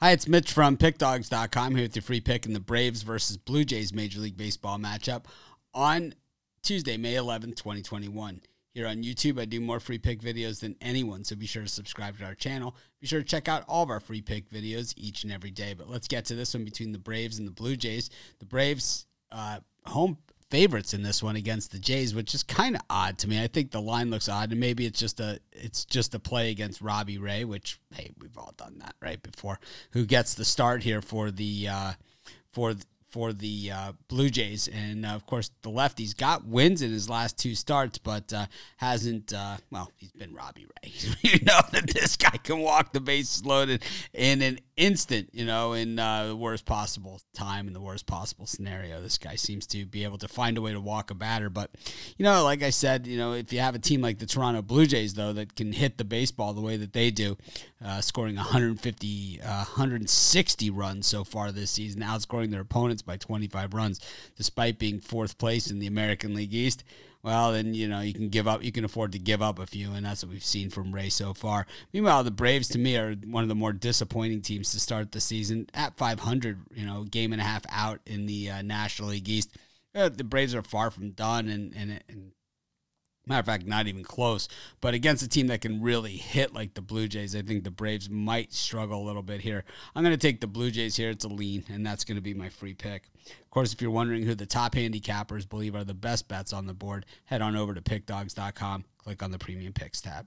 Hi, it's Mitch from PickDawgz.com here with your free pick in the Braves versus Blue Jays Major League Baseball matchup on Tuesday, May 11th, 2021. Here on YouTube, I do more free pick videos than anyone, so be sure to subscribe to our channel. Be sure to check out all of our free pick videos each and every day. But let's get to this one between the Braves and the Blue Jays. The Braves, uh, home favorites in this one against the Jays, which is kind of odd to me. I think the line looks odd, and maybe it's just a it's just a play against Robbie Ray, which hey, we've all done that right before. Who gets the start here for the uh, for for the uh, Blue Jays. And uh, of course, the lefty's got wins in his last two starts, but uh, hasn't, uh, well, he's been Robbie Ray. you know that this guy can walk the bases loaded in an instant, you know, in uh, the worst possible time, in the worst possible scenario. This guy seems to be able to find a way to walk a batter. But, you know, like I said, you know, if you have a team like the Toronto Blue Jays, though, that can hit the baseball the way that they do, uh, scoring 150, 160 runs so far this season, outscoring their opponents by 25 runs, despite being fourth place in the American League East, well, then you know you can give up. You can afford to give up a few, and that's what we've seen from Ray so far. Meanwhile, the Braves to me are one of the more disappointing teams to start the season at 500. You know, game and a half out in the uh, National League East. Uh, the Braves are far from done, and and, and Matter of fact, not even close. But against a team that can really hit like the Blue Jays, I think the Braves might struggle a little bit here. I'm going to take the Blue Jays here. It's a lean, and that's going to be my free pick. Of course, if you're wondering who the top handicappers believe are the best bets on the board, head on over to pickdawgz.com, click on the premium picks tab.